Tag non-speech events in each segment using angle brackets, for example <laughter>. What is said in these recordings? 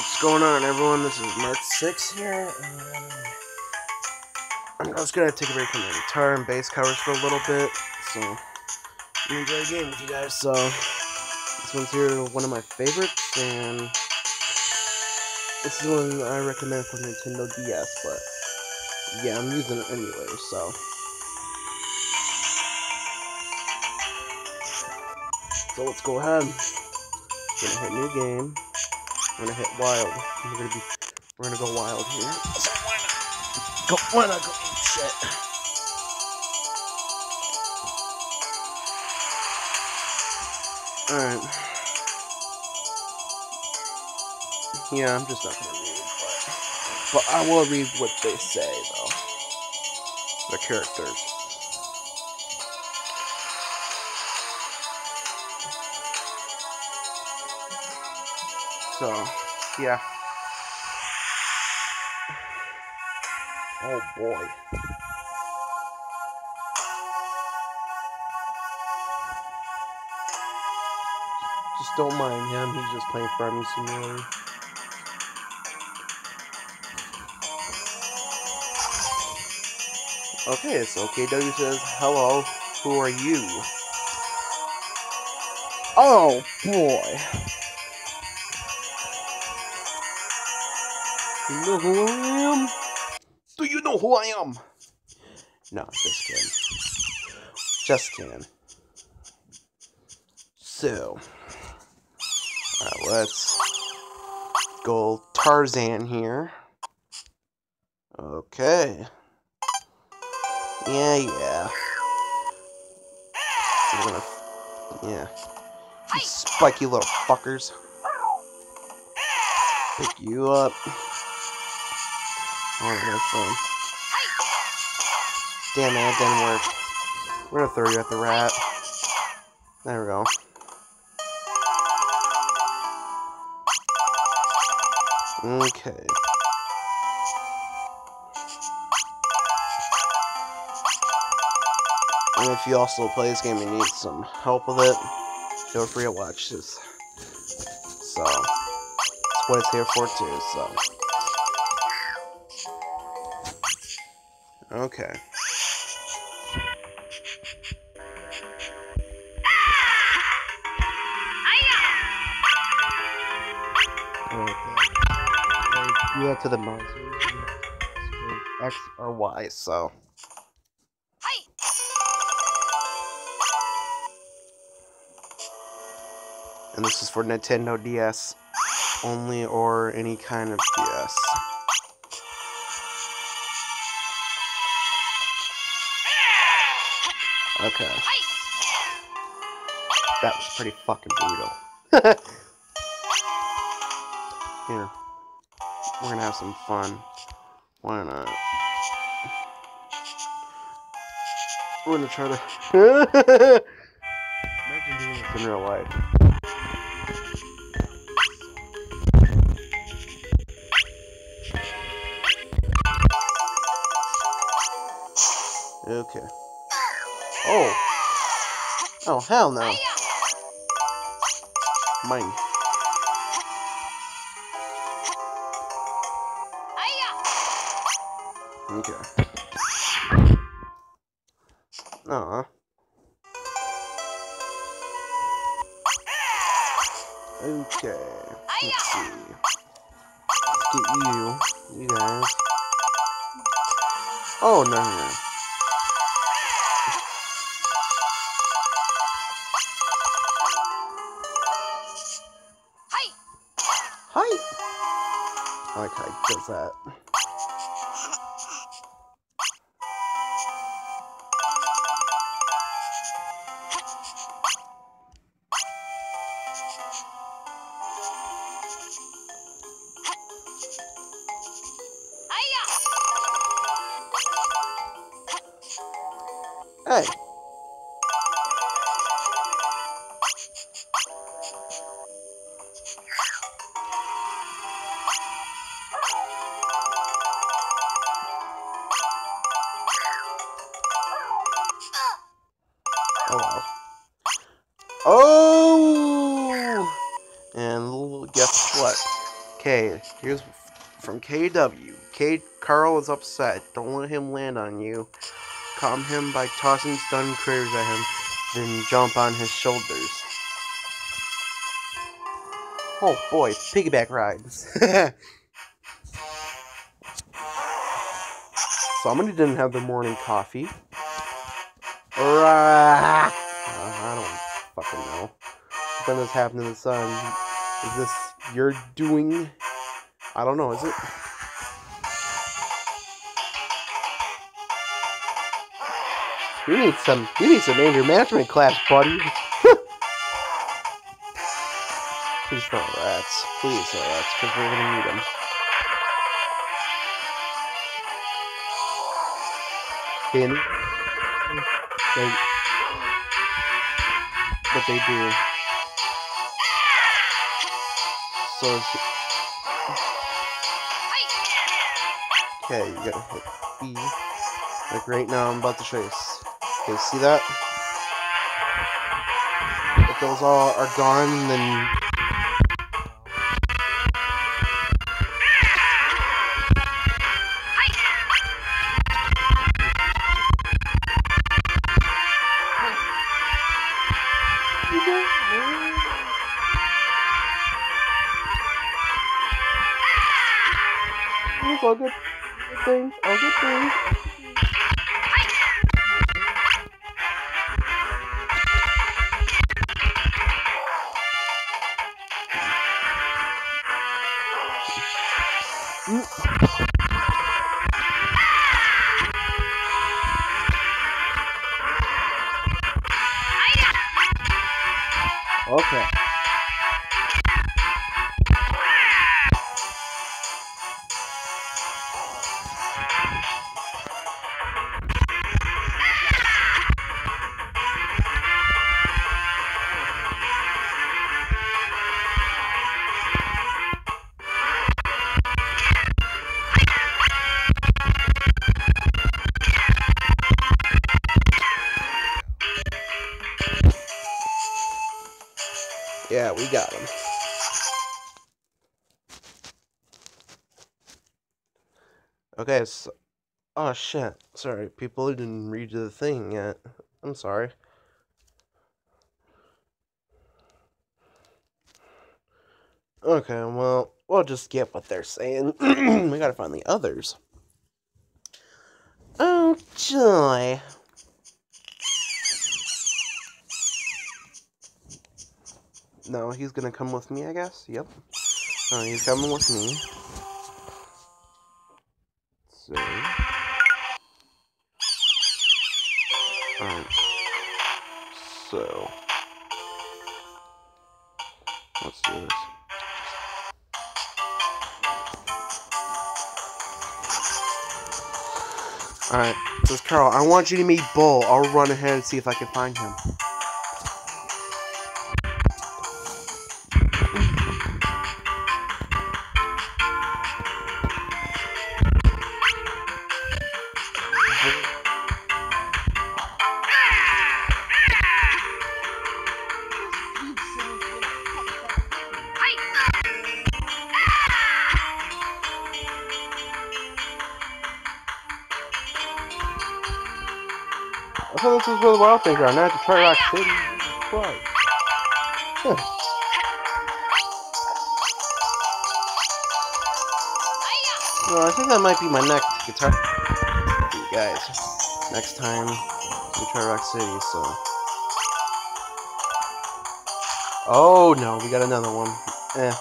What's going on, everyone? This is Mark Six here. I'm just gonna take a break from the guitar and bass covers for a little bit, so enjoy the game with you guys. So this one's here, one of my favorites, and this is one I recommend for Nintendo DS. But yeah, I'm using it anyway, so. So let's go ahead. Gonna hit new game. I'm gonna hit wild. We're gonna be we're gonna go wild here. So why not go why not go eat shit? Alright. Yeah, I'm just not gonna read, but but I will read what they say though. The characters. So, yeah. Oh boy. Just don't mind him, he's just playing Farming Simulator. Okay, so KW says, hello, who are you? Oh boy. You know who I am? Do you know who I am? No, just kidding. Just kidding. So, alright, let's go Tarzan here. Okay. Yeah, yeah. We're gonna, yeah. You spiky little fuckers. Pick you up. Oh, that's fun. Damn it, that didn't work. We're gonna throw you at the rat. There we go. Okay. And if you also play this game and need some help with it, feel free to watch this. So, that's what it's here for too, so. Okay. Do that to the monsters. X or Y, so. Hi. And this is for Nintendo DS only or any kind of DS. Okay. That was pretty fucking brutal. <laughs> Here. We're gonna have some fun. Why not? We're gonna try to... Imagine doing this in real life. Okay. Oh. Oh, hell no. Mine. Okay. Aw. Okay. Let's see. Let's get you. You guys. Oh, no, no, no. KW. K Carl is upset. Don't let him land on you. Calm him by tossing stun critters at him, then jump on his shoulders. Oh boy, piggyback rides. <laughs> Somebody didn't have their morning coffee. Uh, I don't fucking know. Then this happened in the sun. Is this your doing? I don't know, is it? You need some you need some anger management class, buddy. <laughs> Please no rats. Please no rats, because we're gonna need them. In they but they do. So Okay, you gotta hit B. Like right now I'm about to show you. Okay, see that? If those all are gone, then all good things, all good things. Okay. Oh shit, sorry, people didn't read the thing yet. I'm sorry. Okay, well, we'll just get what they're saying. <clears throat> we gotta find the others. Oh, joy. No, he's gonna come with me, I guess. Yep. Oh, he's coming with me. So. Let's do this. Alright, says Carl, I want you to meet Bull. I'll run ahead and see if I can find him. To Try Rock City. Right. Well, I think that might be my next guitar. You guys, next time we try Rock City, so. Oh no, we got another one. Eh,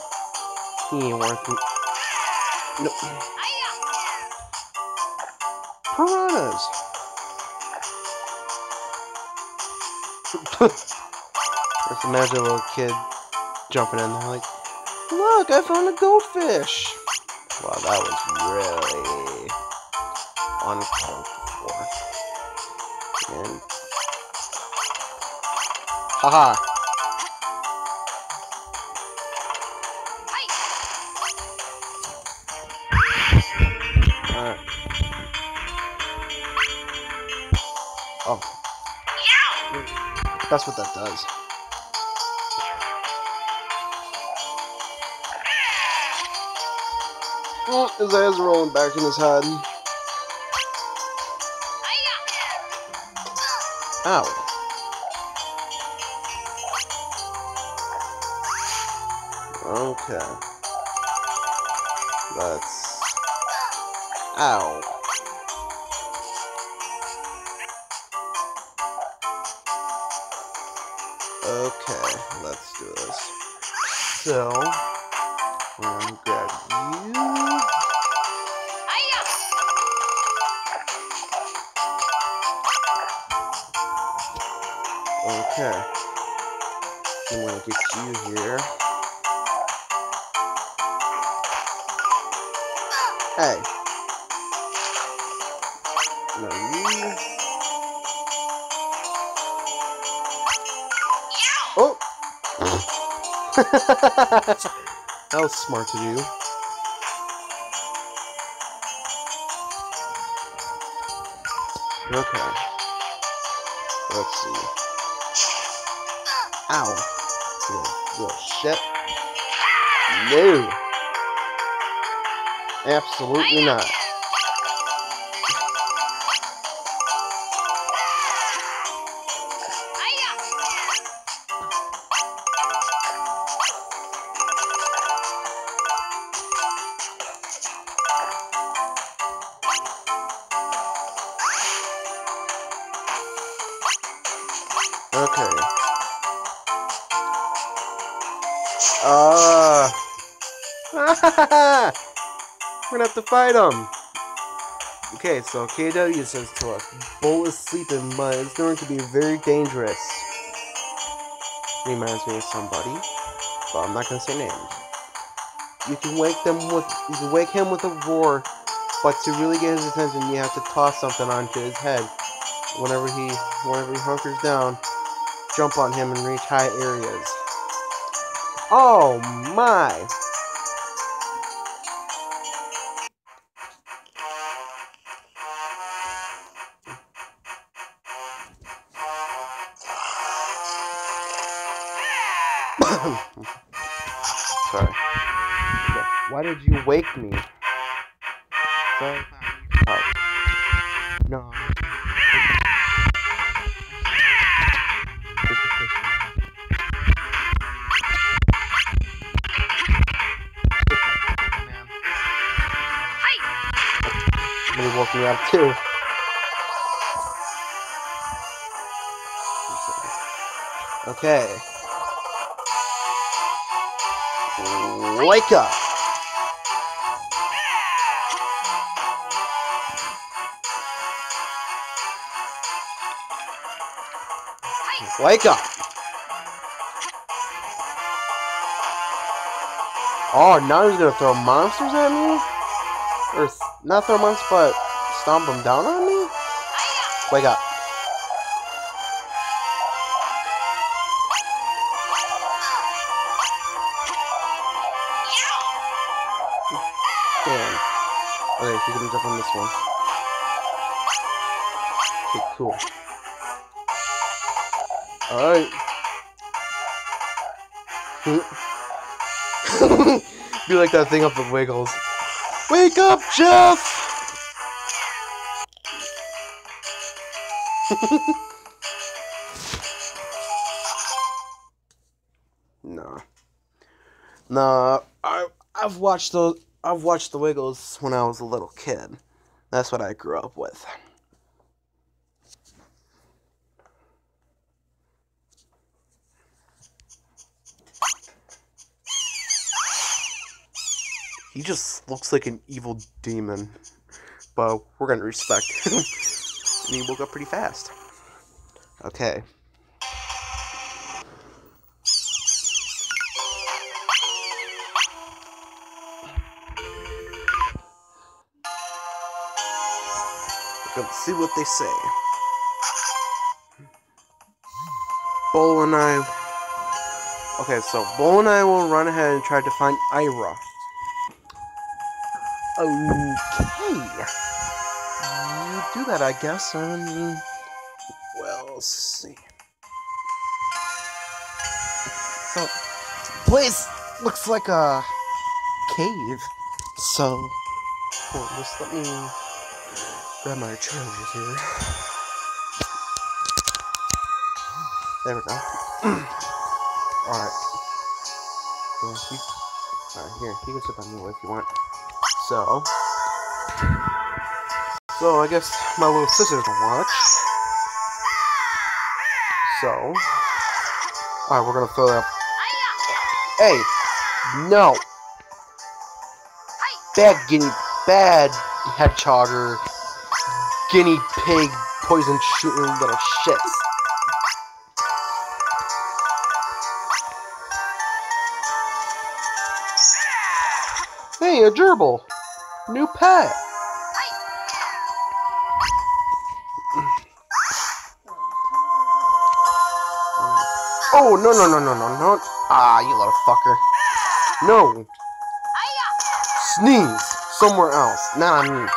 he ain't worth it. Nope. Piranhas. Just imagine a little kid jumping in there like, look, I found a goldfish. Wow, that was really uncalled for. And haha. That's what that does. Mm, his eyes rolling back in his head. Ow. Okay. Let's... Ow. So, gonna grab you. Okay. I'm gonna get you here. Hey. No, you. <laughs> that was smart to do. Okay. Let's see. Ow. Little, little shit. No. Absolutely not. Have to fight him. Okay, so KW says to us, Bull is sleeping, but it's going to be very dangerous. Reminds me of somebody, but I'm not gonna say names. You can wake them with, you can wake him with a roar, but to really get his attention, you have to toss something onto his head. Whenever he, whenever he hunkers down, jump on him and reach high areas. Oh my! You wake me? Sorry. Oh. No. Somebody woke me up too. Okay. Wake up! Wake up! Oh, now he's gonna throw monsters at me? Or, not throw monsters, but stomp them down on me? Wake up. Damn. Okay, she's gonna jump on this one. Okay, cool. Alright. <laughs> Be like that thing up the Wiggles. Wake up, Jeff! <laughs> no. No, I I've watched those I've watched the Wiggles when I was a little kid. That's what I grew up with. He just looks like an evil demon. But we're gonna respect him. <laughs> and he woke up pretty fast. Okay. Let's see what they say. Bull and I. Okay, so Bull and I will run ahead and try to find Ira. Okay. You do that, I guess. Um, well, let's see. So, place looks like a cave. So, well, just let me grab my chargers here. There we go. <clears throat> Alright. Well, Alright, here, you can sit on me if you want. So, so I guess my little sister's watch. So, alright, we're gonna throw that. Hey, no. Bad guinea, bad hedgehogger, guinea pig, poison shooting little shits. Hey, a gerbil! New pet! Oh, no, no, no, no, no, no. Ah, you little fucker. No. Sneeze somewhere else, on me.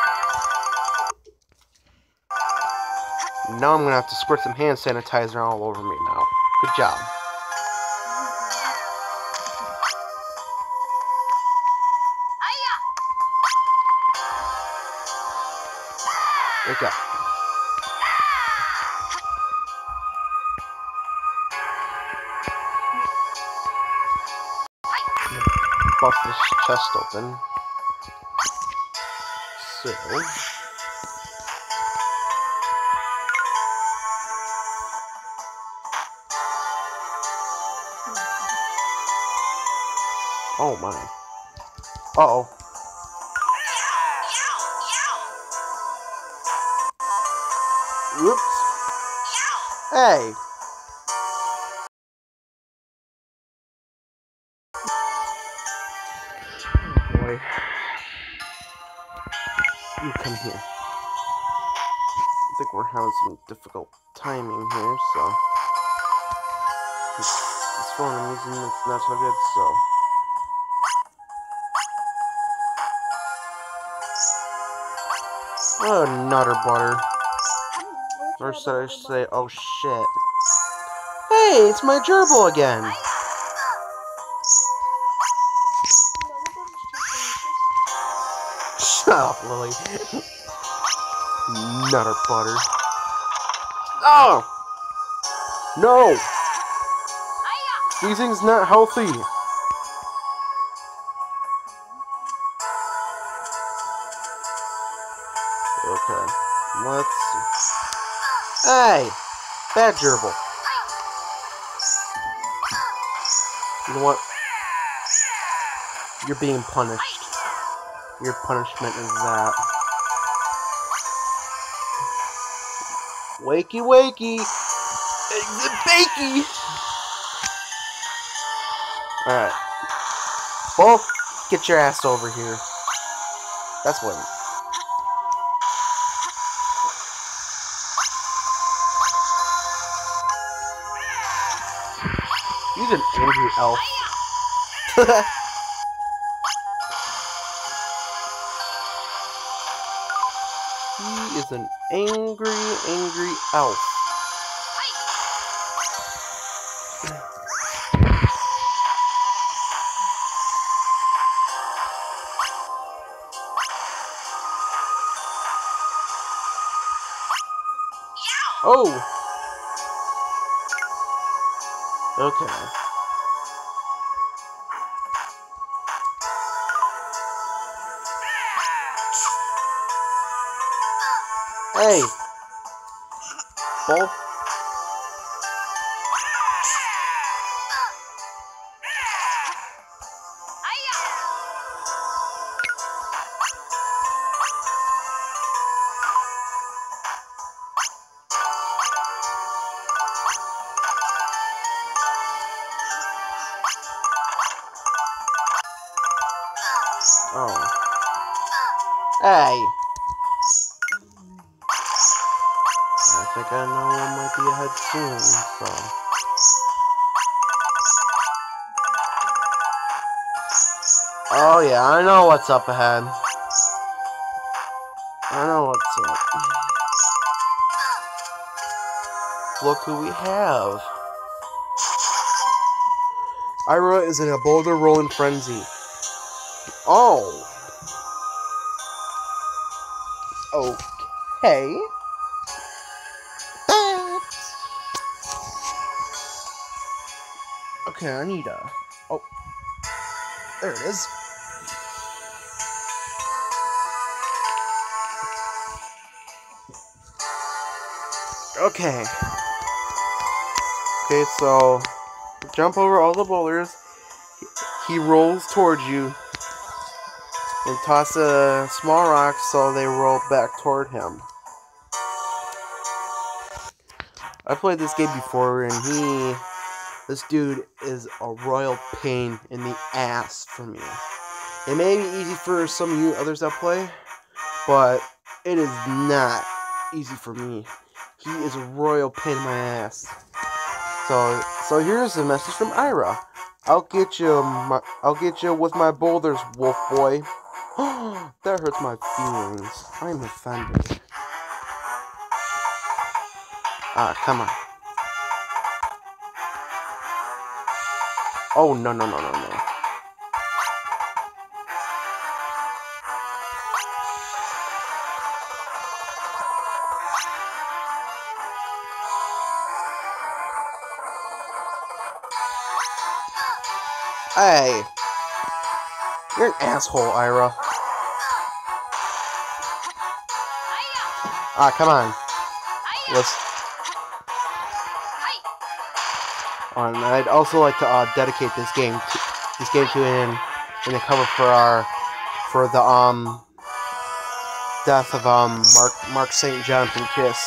Now I'm gonna have to squirt some hand sanitizer all over me now. Good job. Wake up. Bust this chest open. So. Oh my. Uh oh. Whoops. Hey. Oh boy. You come here. I think we're having some difficult timing here, so. This, phone I'm using it's not so good, so. Oh, nutter butter. Or should I say, oh shit. Hey, it's my gerbil again! Shut up, Lily. Nutter butter. Oh! No! These things not healthy. Okay, let's. Hey! Bad gerbil. You know what? You're being punished. Your punishment is that. Wakey wakey! Bakey! Alright. Both, get your ass over here. That's what. Elf. <laughs> he is an angry, angry elf. Hey! <laughs> Both. What's up ahead. I know what's up. Look who we have. Ira is in a boulder rolling frenzy. Oh. Okay. Okay, I need a. Oh. There it is. Okay. Okay, so jump over all the boulders. He rolls towards you and toss a small rock so they roll back toward him. I played this game before and he this dude is a royal pain in the ass for me. It may be easy for some of you others that play, but it is not easy for me. He is a royal pain in my ass. So, so here's a message from Ira. I'll get you, my, I'll get you with my boulders, wolf boy. <gasps> that hurts my feelings. I'm offended. Ah, come on. Oh, no, no, no, no, no. Hey! You're an asshole, Ira. Ah, come on. Let's... And I'd also like to uh, dedicate this game to this game to in in the cover for our for the um death of um Mark Mark St. John from Kiss.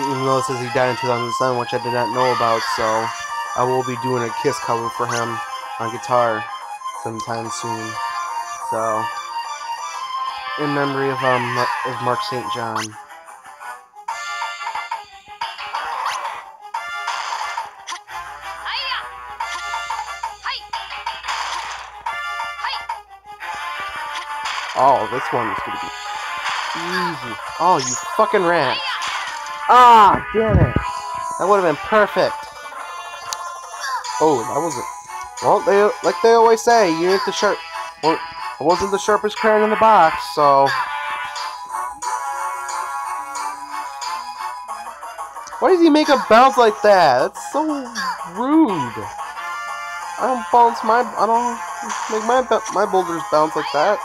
Even though it says he died in 2007, which I did not know about, so I will be doing a Kiss cover for him on guitar sometime soon. So, in memory of um of Mark St. John. Oh, this one is gonna be easy. Oh, you fucking rat. Ah, damn it. That would have been perfect. Oh, that wasn't. Well, they like they always say, you ain't the sharp. Well, I wasn't the sharpest crayon in the box, so. Why does he make a bounce like that? That's so rude. I don't bounce my. I don't make my my boulders bounce like that.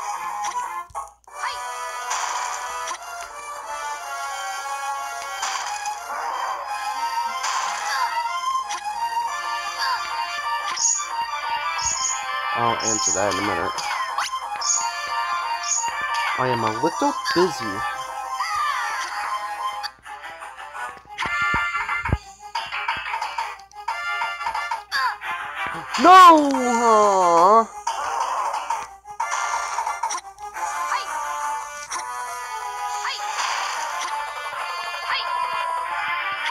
I am a little busy. No!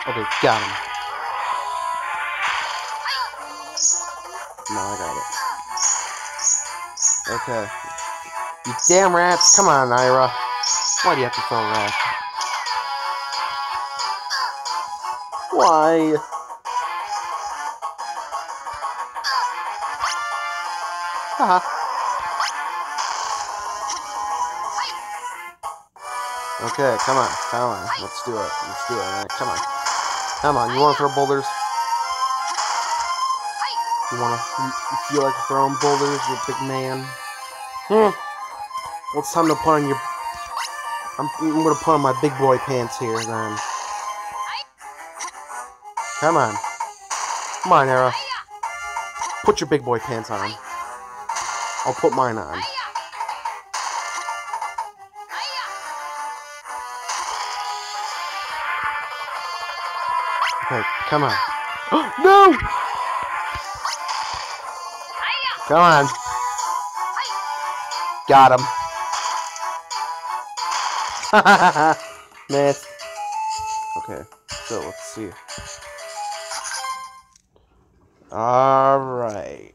Okay, got him. No, I got it. Okay. You damn rats. Come on, Ira. Why do you have to throw rats? Why? Haha. Okay, come on, come on. Let's do it. Let's do it, man. Come on. Come on, you want to throw boulders? You want to, you, you feel like throwing boulders, you big man? Hmm. Well, it's time to put on your, I'm, I'm to put on my big boy pants here, then. Come on. Come on, Ira. Put your big boy pants on. I'll put mine on. Okay, come on. <gasps> no! Come on. Got him. <laughs> Miss. Okay, so let's see. Alright.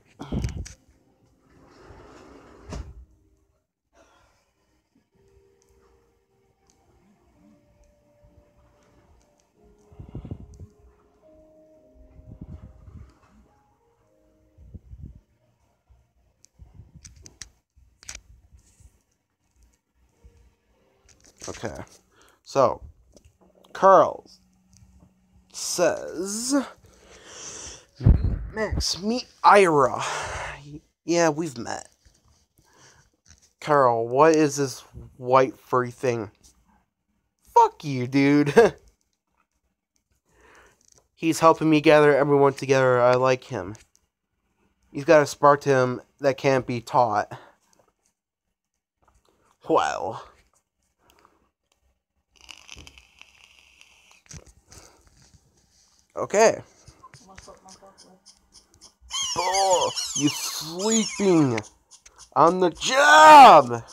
So, Carl says, Max, meet Ira. Yeah, we've met. Carl, what is this white furry thing? Fuck you, dude. <laughs> He's helping me gather everyone together. I like him. He's got a spark to him that can't be taught. Well. Okay. Oh, you sleeping on the job.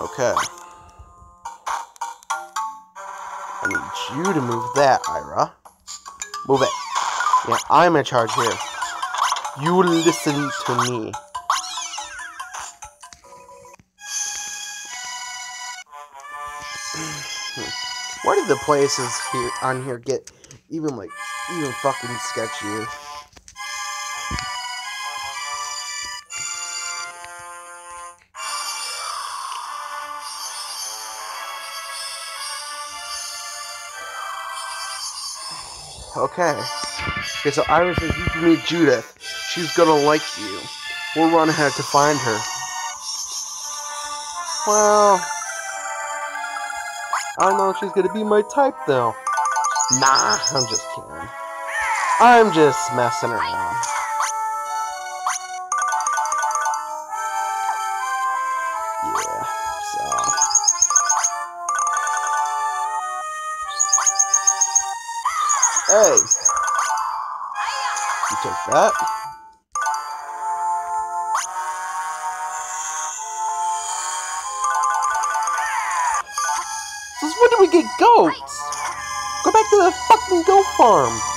Okay. I need you to move that, Ira. Move it. Yeah, I'm in charge here. You listen to me. Why did the places here on here get even like even fucking sketchier? Okay. Okay, so Iris says you can meet Judith. She's gonna like you. We'll run ahead to find her. Well, I don't know if she's gonna be my type though. Nah, I'm just kidding. I'm just messing around. Yeah, so. Hey! You take that. We get goats? Go back to the fucking goat farm.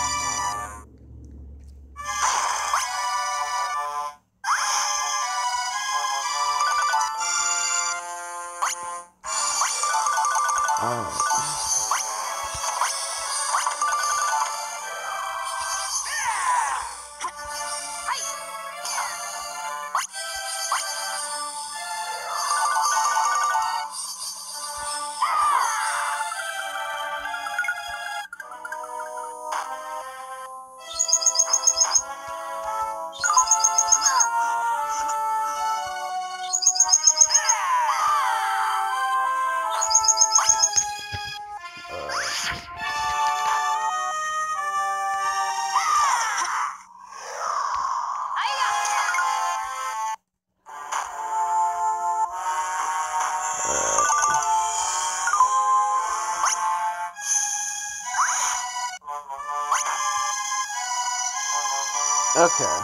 Okay.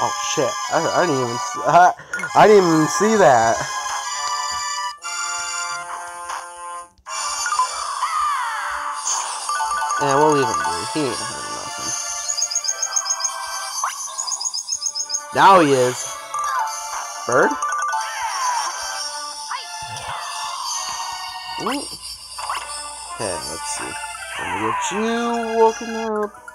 Oh shit! I, I didn't even see, I, didn't even see that. Yeah, we'll leave him be. He ain't hurting nothing. Now he is. Bird? Okay, let's see. Let me get you woken up.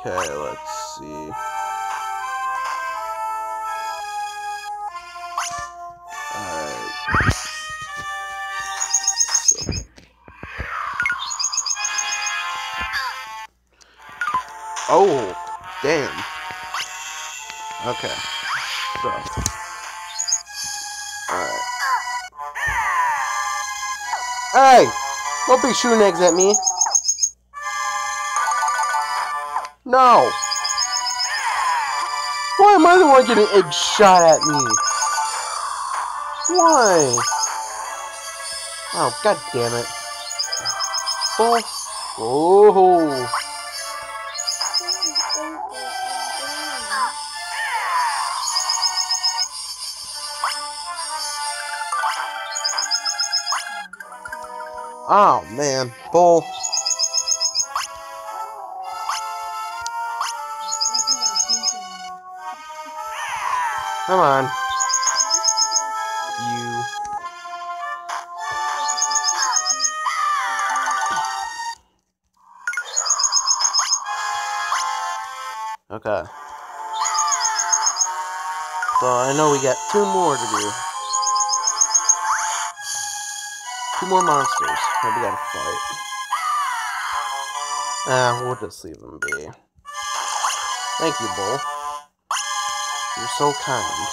Okay, let's see. Alright. Oh, damn. Okay. So. Alright. Hey! Don't be shooting eggs at me. No! Why am I the one getting egg shot at me? Why? Oh, god damn it. Oh. Oh. Oh, man. Bull. Come on. You. Okay. So I know we got two more to do. Two more monsters that we gotta fight. Ah, we'll just leave them be. Thank you, Bull. You're so kind.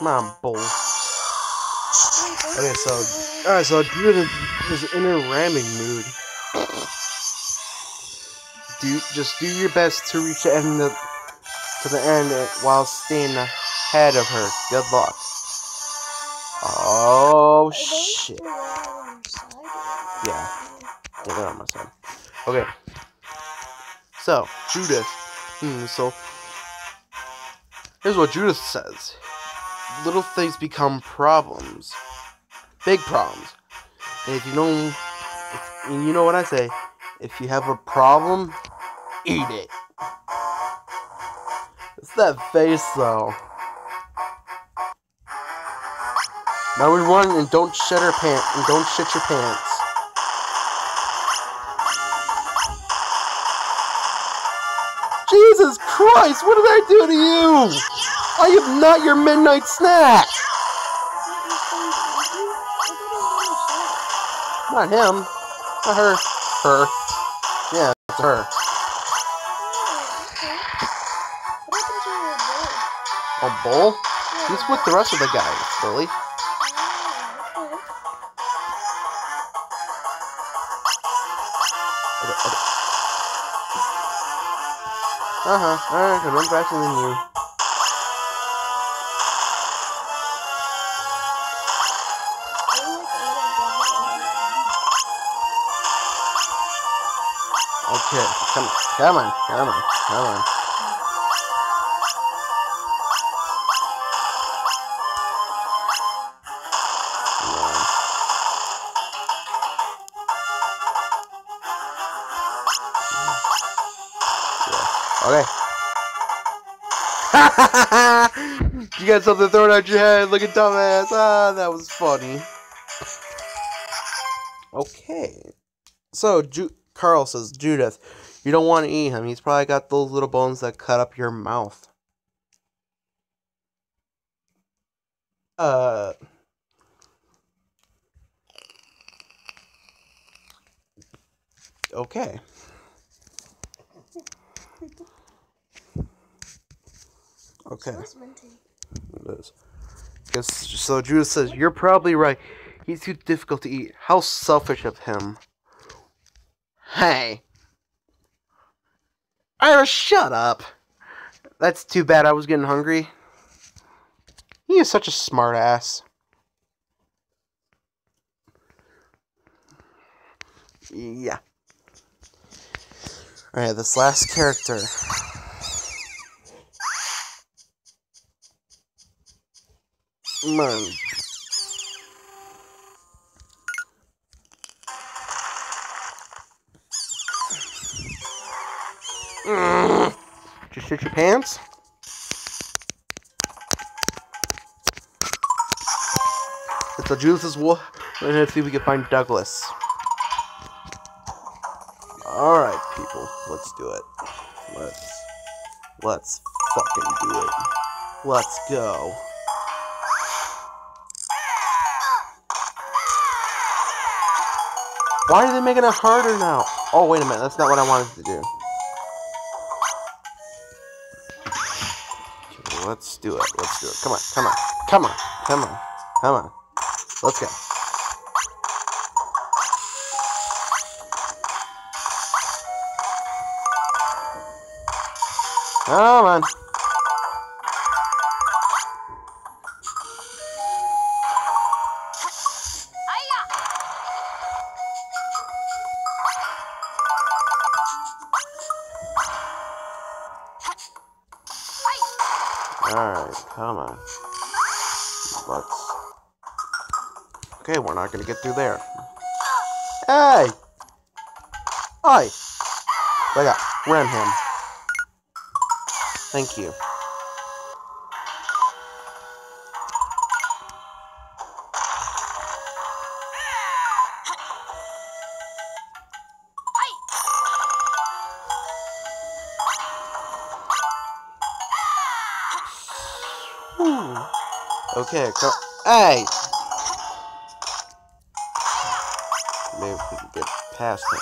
On, Bull. Okay, so alright, so Judith is in a ramming mood. Do just do your best to reach the end of, to the end while staying ahead of her. Good luck. Oh shit. Yeah. Yeah, they're on my side. Okay. So, Judith. Hmm, so, here's what Judith says Little things become problems. Big problems. And if you and you know what I say? If you have a problem, eat it. It's that face, though. Number one, and don't shit your pants. And don't shit your pants. Christ, what did I do to you? I am not your midnight snack. Not him. Not her. Her. Yeah, it's her. A bull? He's with the rest of the guys, Billy. Uh-huh. Alright, I can run faster than you. Okay, come come on, come on, come on. Okay. <laughs> you got something thrown out your head. Look at dumbass. Ah, that was funny. Okay. So, Ju- Carol says, Judith, you don't want to eat him. He's probably got those little bones that cut up your mouth. Uh. Okay. Okay. It is. Guess, so Judith says, You're probably right. He's too difficult to eat. How selfish of him. Hey. Ira, shut up. That's too bad I was getting hungry. He is such a smart ass. Yeah. Alright, this last character. Man. Just shit your pants? It's a Judith's wolf. Let's see if we can find Douglas. Alright, people. Let's do it. Let's. Let's fucking do it. Let's go. Why are they making it harder now? Oh, wait a minute. That's not what I wanted to do. Okay, let's do it. Let's do it. Come on. Come on. Come on. Come on. Come on. Let's go. Come on. not gonna get through there. Hey! Oi! I got Ram him. Thank you. Okay, come. Hey! We can get past him.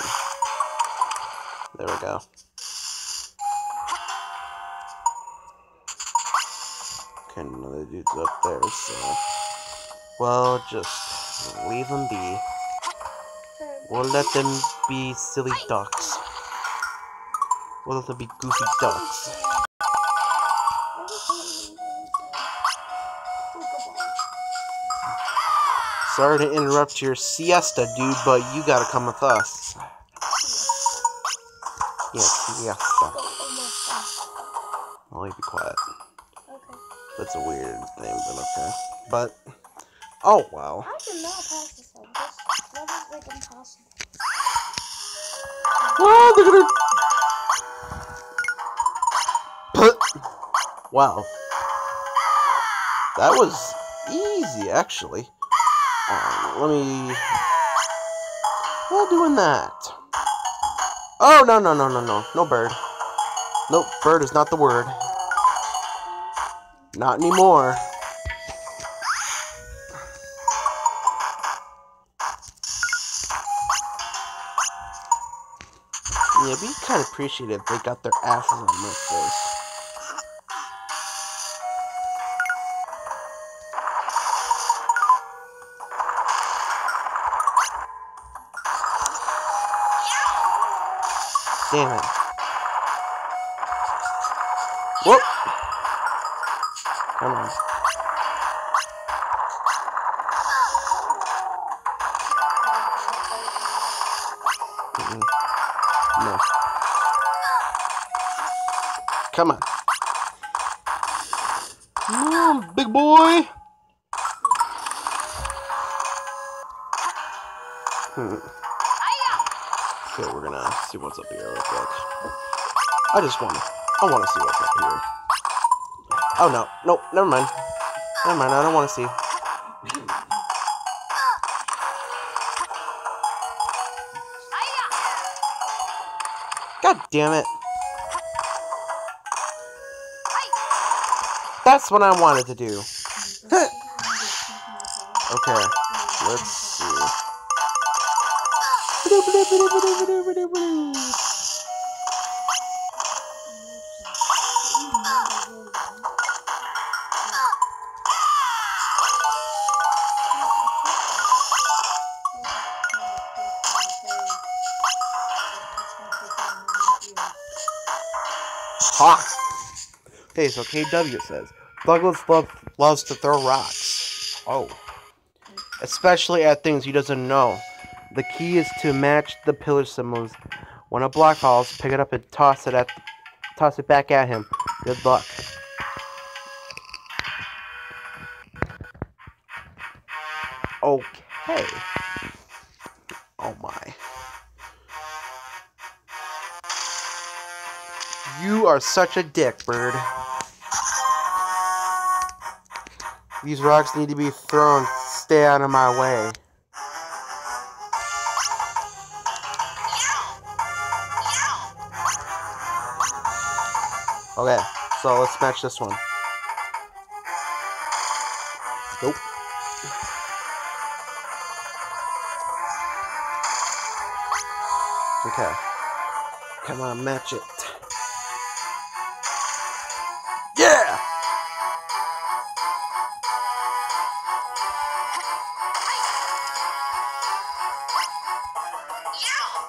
There we go. Okay, another dude's up there, so. Well, just leave them be. We'll let them be silly ducks. We'll let them be goofy ducks. Sorry to interrupt your siesta, dude, but you gotta come with us. Yes, siesta. I'll leave you quiet. Okay. That's a weird thing, but okay. But, oh wow. I cannot pass this one. This that is like impossible. Wow, look at her. Wow. That was easy, actually. Um, let me. While doing that. Oh, no, no, no, no, no. No bird. Nope, bird is not the word. Not anymore. Yeah, be kind of appreciative they got their asses on my face. Damn it. Whoop! Come on. No. Come on. Come on, big boy. Hmm. Okay, we're gonna see what's up here real quick. I just wanna, I wanna see what's up here. Oh no, nope, never mind. Never mind, I don't wanna see. God damn it. That's what I wanted to do. <laughs> okay, let's Okay, so KW says Douglas love, loves to throw rocks. Oh. Especially at things he doesn't know. The key is to match the pillar symbols. When a block falls, pick it up and toss it at toss it back at him. Good luck. Okay. Oh my. You are such a dick, bird. These rocks need to be thrown. Stay out of my way. Okay, so let's match this one. Nope. Okay. Come on, match it. Yeah!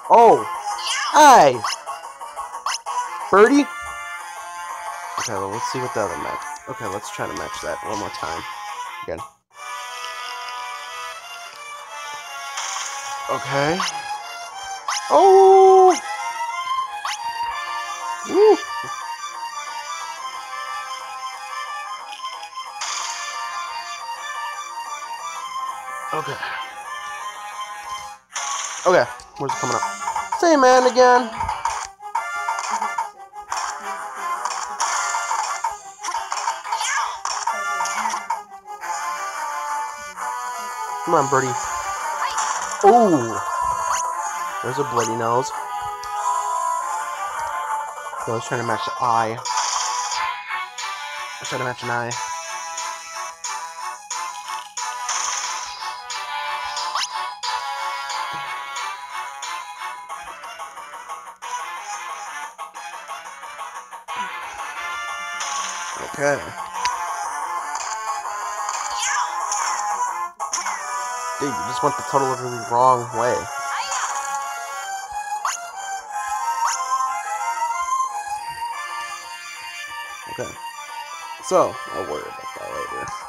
Oh! Hi! Birdie? Okay, well, let's see what the other match. Okay, let's try to match that one more time. Again. Okay. Oh! Woo! Okay. Okay, where's it coming up? Same man again. Come on, birdie. Ooh! There's a bloody nose. I was trying to match the eye. I was trying to match an eye. Okay. Dude, you just went the totally wrong way. Okay. So, I'll worry about that later.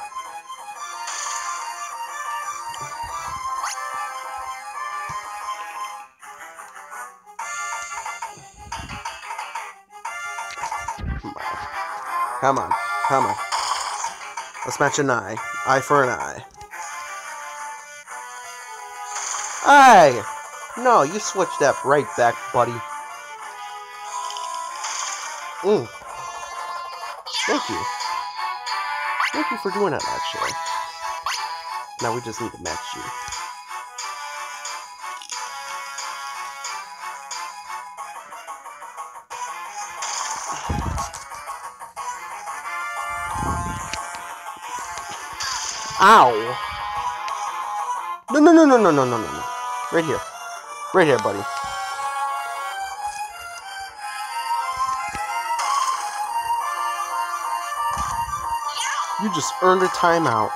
Come on. Come on. Let's match an eye. Eye for an eye. Hey! No, you switched that right back, buddy. Mm. Thank you. Thank you for doing that, actually. Now we just need to match you. Ow! No, no, no, no, no, no, no, no. Right here. Right here, buddy. You just earned a timeout.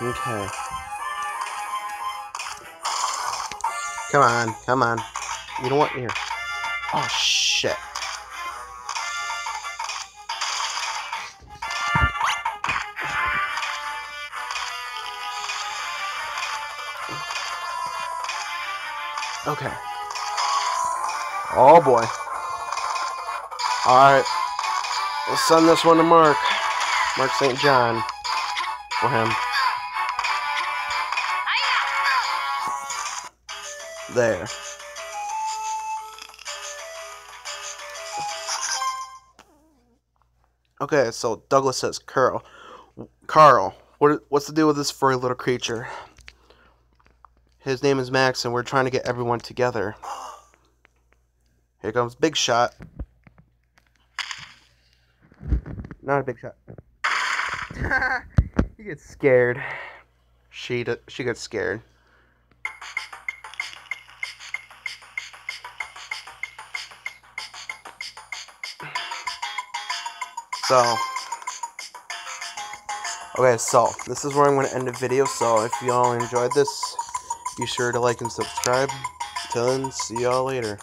Okay. Come on, come on. You know what? Here. Oh, shit. Okay. Oh boy. Alright. Let's send this one to Mark. Mark St. John. For him. There. Okay, so Douglas says, Carol, Carol, what, what's the deal with this furry little creature? His name is Max, and we're trying to get everyone together. Here comes Big Shot. Not a big shot. <laughs> he gets scared. She she gets scared. So, okay, so this is where I'm going to end the video. So, if y'all enjoyed this, be sure to like and subscribe. Till then, see y'all later.